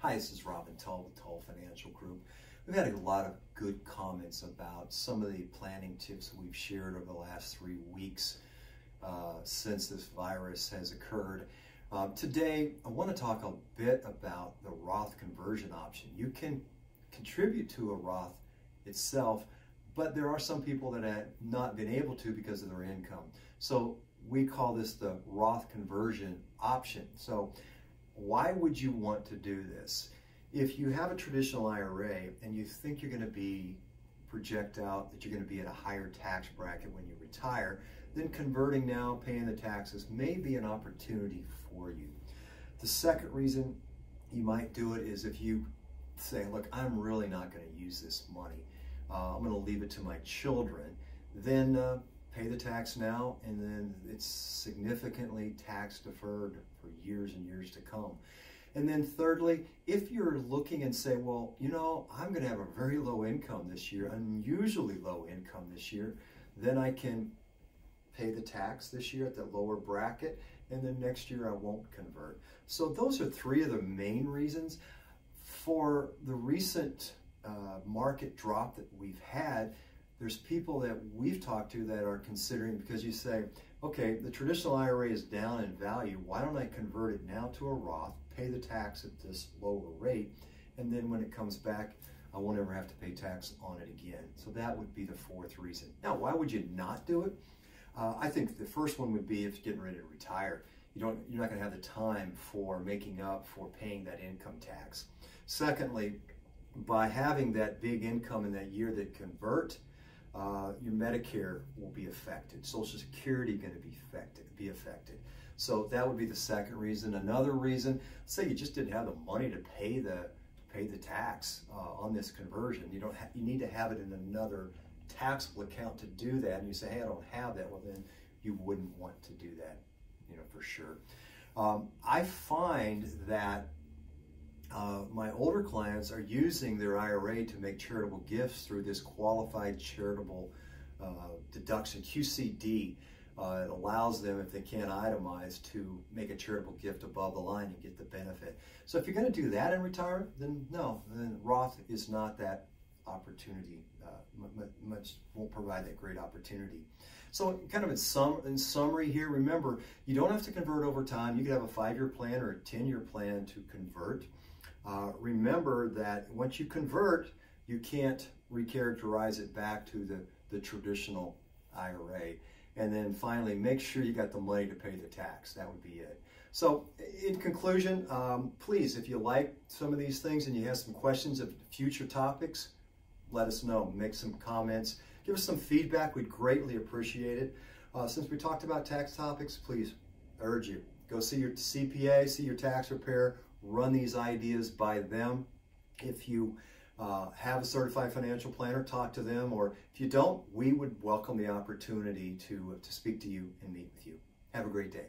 Hi, this is Robin Tull with Tull Financial Group. We've had a lot of good comments about some of the planning tips we've shared over the last three weeks uh, since this virus has occurred. Uh, today, I want to talk a bit about the Roth conversion option. You can contribute to a Roth itself, but there are some people that have not been able to because of their income. So we call this the Roth conversion option. So why would you want to do this? If you have a traditional IRA and you think you're going to be project out that you're going to be at a higher tax bracket when you retire, then converting now, paying the taxes may be an opportunity for you. The second reason you might do it is if you say, look, I'm really not going to use this money. Uh, I'm going to leave it to my children. Then uh, pay the tax now, and then it's significantly tax deferred for years and years to come. And then thirdly, if you're looking and say, well, you know, I'm going to have a very low income this year, unusually low income this year, then I can pay the tax this year at the lower bracket, and then next year I won't convert. So those are three of the main reasons. For the recent uh, market drop that we've had, there's people that we've talked to that are considering because you say, okay, the traditional IRA is down in value. Why don't I convert it now to a Roth, pay the tax at this lower rate, and then when it comes back, I won't ever have to pay tax on it again. So that would be the fourth reason. Now, why would you not do it? Uh, I think the first one would be if you're getting ready to retire. You don't, you're not going to have the time for making up for paying that income tax. Secondly, by having that big income in that year that convert, uh, your Medicare will be affected. Social Security going to be affected. Be affected. So that would be the second reason. Another reason, say you just didn't have the money to pay the pay the tax uh, on this conversion. You don't. you need to have it in another taxable account to do that. And you say, hey, I don't have that. Well, then you wouldn't want to do that. You know for sure. Um, I find that older clients are using their IRA to make charitable gifts through this qualified charitable uh, deduction, QCD. Uh, it allows them, if they can't itemize, to make a charitable gift above the line and get the benefit. So if you're going to do that in retirement, then no, then Roth is not that opportunity. Uh, much won't provide that great opportunity. So kind of in, sum, in summary here, remember, you don't have to convert over time. You could have a five-year plan or a 10-year plan to convert. Uh, remember that once you convert, you can't recharacterize it back to the, the traditional IRA. And then finally, make sure you got the money to pay the tax. That would be it. So in conclusion, um, please, if you like some of these things and you have some questions of future topics, let us know. Make some comments. Give us some feedback. We'd greatly appreciate it. Uh, since we talked about tax topics, please urge you. Go see your CPA, see your tax preparer, run these ideas by them. If you uh, have a certified financial planner, talk to them, or if you don't, we would welcome the opportunity to, to speak to you and meet with you. Have a great day.